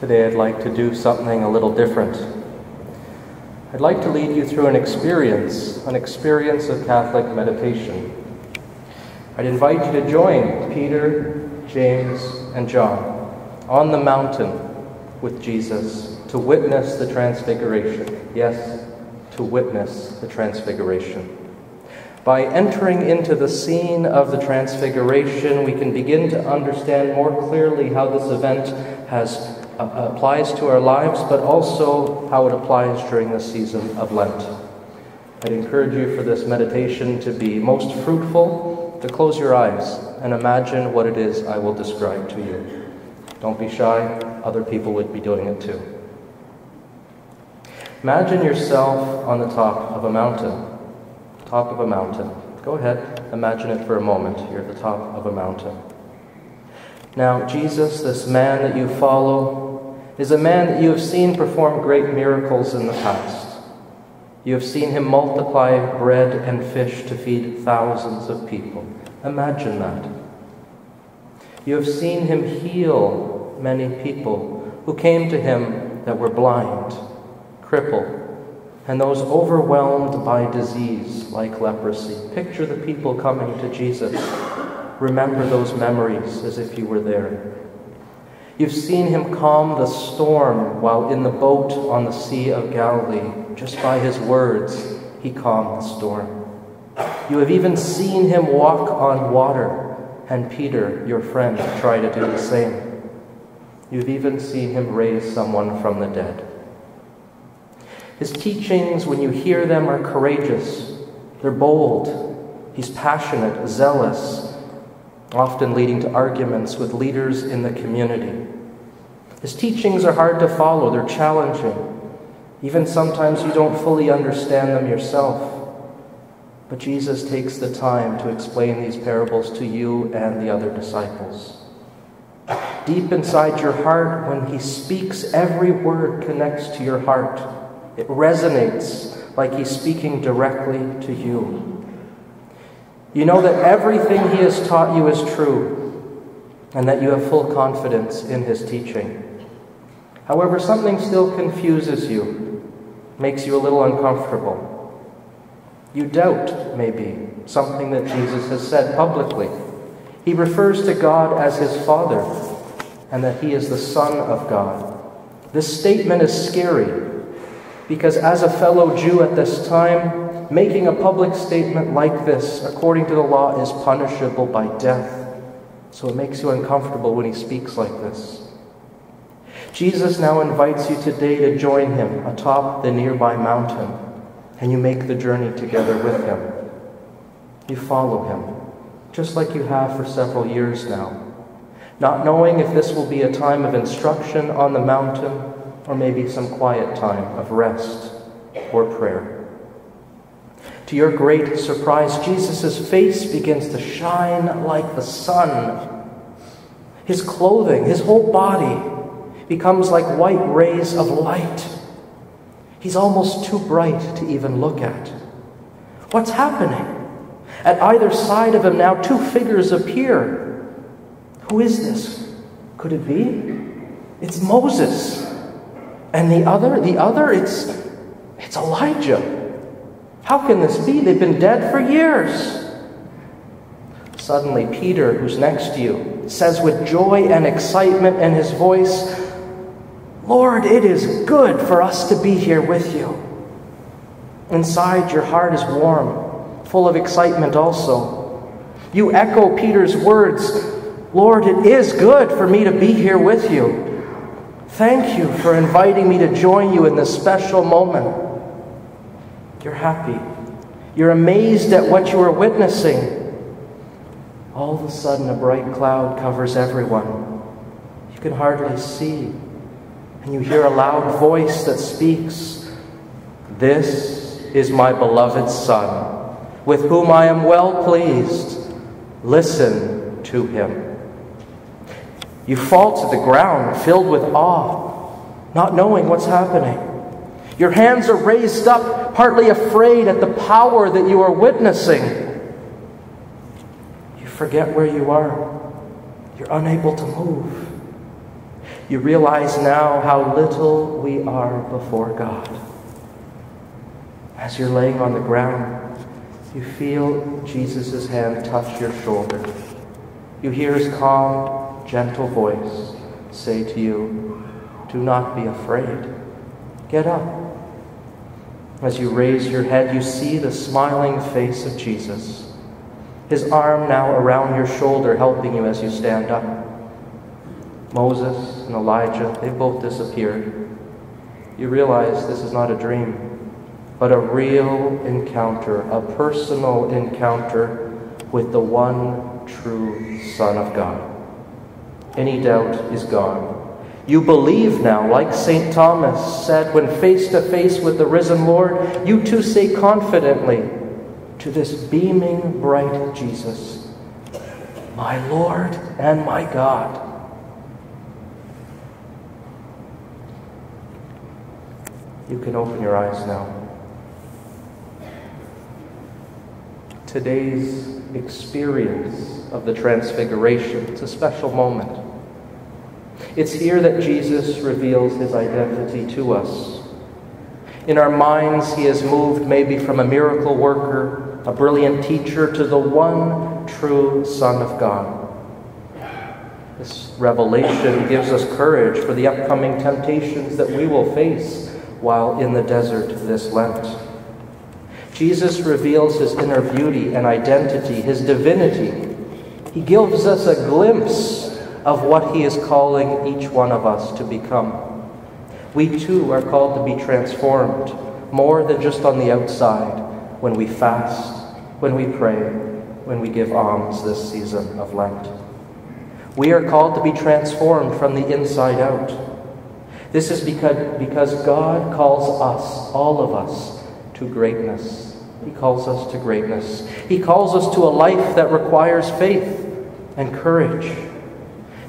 Today I'd like to do something a little different. I'd like to lead you through an experience, an experience of Catholic meditation. I'd invite you to join Peter, James, and John on the mountain with Jesus to witness the transfiguration. Yes, to witness the transfiguration. By entering into the scene of the Transfiguration, we can begin to understand more clearly how this event has, Uh, applies to our lives, but also how it applies during the season of Lent. I'd encourage you for this meditation to be most fruitful, to close your eyes and imagine what it is I will describe to you. Don't be shy, other people would be doing it too. Imagine yourself on the top of a mountain top of a mountain. Go ahead, imagine it for a moment. You're at the top of a mountain. Now, Jesus, this man that you follow, is a man that you have seen perform great miracles in the past. You have seen him multiply bread and fish to feed thousands of people. Imagine that. You have seen him heal many people who came to him that were blind, crippled, and those overwhelmed by disease like leprosy. Picture the people coming to Jesus. Remember those memories as if you were there. You've seen him calm the storm while in the boat on the Sea of Galilee. Just by his words, he calmed the storm. You have even seen him walk on water, and Peter, your friend, try to do the same. You've even seen him raise someone from the dead. His teachings, when you hear them, are courageous, they're bold. He's passionate, zealous, often leading to arguments with leaders in the community. His teachings are hard to follow, they're challenging. Even sometimes you don't fully understand them yourself. But Jesus takes the time to explain these parables to you and the other disciples. Deep inside your heart, when he speaks, every word connects to your heart. It resonates like he's speaking directly to you. You know that everything he has taught you is true and that you have full confidence in his teaching. However, something still confuses you, makes you a little uncomfortable. You doubt, maybe, something that Jesus has said publicly. He refers to God as his Father and that he is the Son of God. This statement is scary because as a fellow Jew at this time, making a public statement like this, according to the law, is punishable by death. So it makes you uncomfortable when he speaks like this. Jesus now invites you today to join him atop the nearby mountain, and you make the journey together with him. You follow him, just like you have for several years now, not knowing if this will be a time of instruction on the mountain or maybe some quiet time of rest or prayer. To your great surprise, Jesus' face begins to shine like the sun. His clothing, his whole body, becomes like white rays of light. He's almost too bright to even look at. What's happening? At either side of him now, two figures appear. Who is this? Could it be? It's Moses. And the other, the other, it's, it's Elijah. How can this be? They've been dead for years. Suddenly, Peter, who's next to you, says with joy and excitement in his voice, Lord, it is good for us to be here with you. Inside, your heart is warm, full of excitement also. You echo Peter's words Lord, it is good for me to be here with you. Thank you for inviting me to join you in this special moment. You're happy. You're amazed at what you are witnessing. All of a sudden, a bright cloud covers everyone. You can hardly see. And you hear a loud voice that speaks This is my beloved Son, with whom I am well pleased. Listen to him. You fall to the ground filled with awe, not knowing what's happening. Your hands are raised up, partly afraid at the power that you are witnessing. You forget where you are. You're unable to move. You realize now how little we are before God. As you're laying on the ground, you feel Jesus' hand touch your shoulder. You hear his calm, gentle voice say to you, Do not be afraid. Get up. As you raise your head, you see the smiling face of Jesus, his arm now around your shoulder, helping you as you stand up. Moses and Elijah, they both disappeared. You realize this is not a dream, but a real encounter, a personal encounter with the one true Son of God. Any doubt is gone. You believe now, like St. Thomas said when face to face with the risen Lord, you too say confidently to this beaming, bright Jesus, My Lord and my God. You can open your eyes now. Today's experience of the Transfiguration, it's a special moment. It's here that Jesus reveals his identity to us. In our minds, he has moved maybe from a miracle worker, a brilliant teacher, to the one true Son of God. This revelation gives us courage for the upcoming temptations that we will face while in the desert this Lent. Jesus reveals his inner beauty and identity, his divinity. He gives us a glimpse of what he is calling each one of us to become. We too are called to be transformed more than just on the outside when we fast, when we pray, when we give alms this season of Lent. We are called to be transformed from the inside out. This is because, because God calls us, all of us, to greatness. He calls us to greatness. He calls us to a life that requires faith and courage.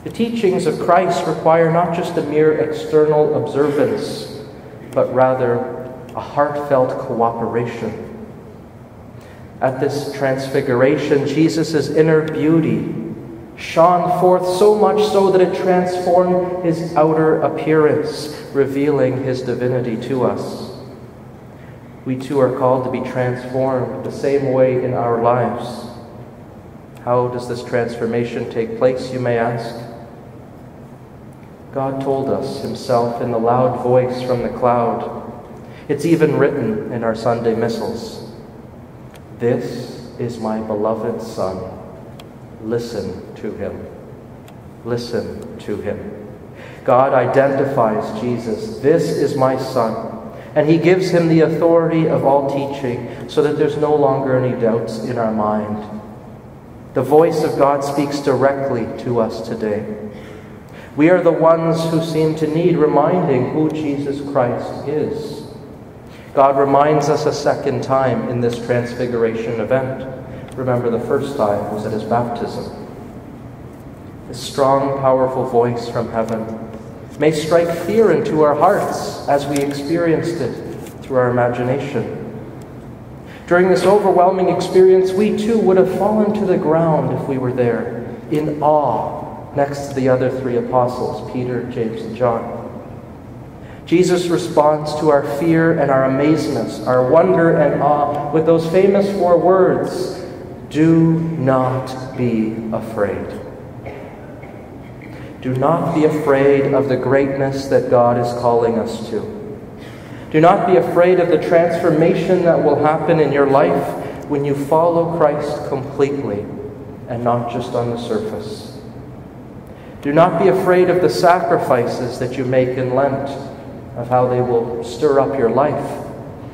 The teachings of Christ require not just a mere external observance, but rather a heartfelt cooperation. At this transfiguration, Jesus' inner beauty shone forth so much so that it transformed his outer appearance, revealing his divinity to us. We too are called to be transformed the same way in our lives. How does this transformation take place, you may ask? God told us himself in the loud voice from the cloud. It's even written in our Sunday missals. This is my beloved Son. Listen to him. Listen to him. God identifies Jesus. This is my Son. And he gives him the authority of all teaching so that there's no longer any doubts in our mind. The voice of God speaks directly to us today. We are the ones who seem to need reminding who Jesus Christ is. God reminds us a second time in this transfiguration event. Remember, the first time was at his baptism. This strong, powerful voice from heaven may strike fear into our hearts as we experienced it through our imagination. During this overwhelming experience, we too would have fallen to the ground if we were there, in awe, next to the other three apostles, Peter, James, and John. Jesus responds to our fear and our amazement, our wonder and awe, with those famous four words Do not be afraid. Do not be afraid of the greatness that God is calling us to. Do not be afraid of the transformation that will happen in your life when you follow Christ completely and not just on the surface. Do not be afraid of the sacrifices that you make in Lent, of how they will stir up your life.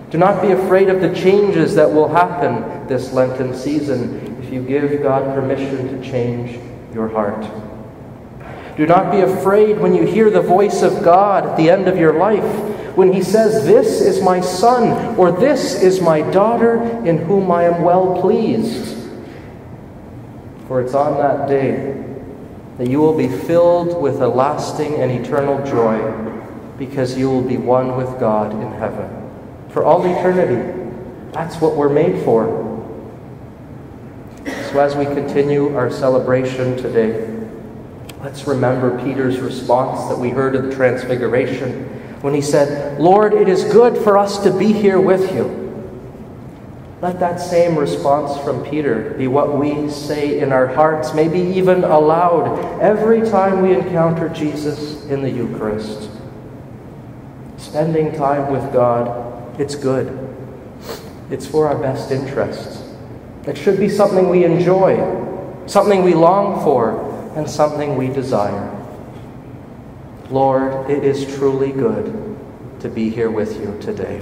Do not be afraid of the changes that will happen this Lenten season if you give God permission to change your heart. Do not be afraid when you hear the voice of God at the end of your life, when He says, This is my son, or This is my daughter, in whom I am well pleased. For it's on that day that you will be filled with a lasting and eternal joy, because you will be one with God in heaven. For all eternity. That's what we're made for. So as we continue our celebration today, Let's remember Peter's response that we heard at the Transfiguration when he said, Lord, it is good for us to be here with you. Let that same response from Peter be what we say in our hearts, maybe even aloud, every time we encounter Jesus in the Eucharist. Spending time with God, it's good. It's for our best interests. It should be something we enjoy, something we long for, and something we desire. Lord, it is truly good to be here with you today.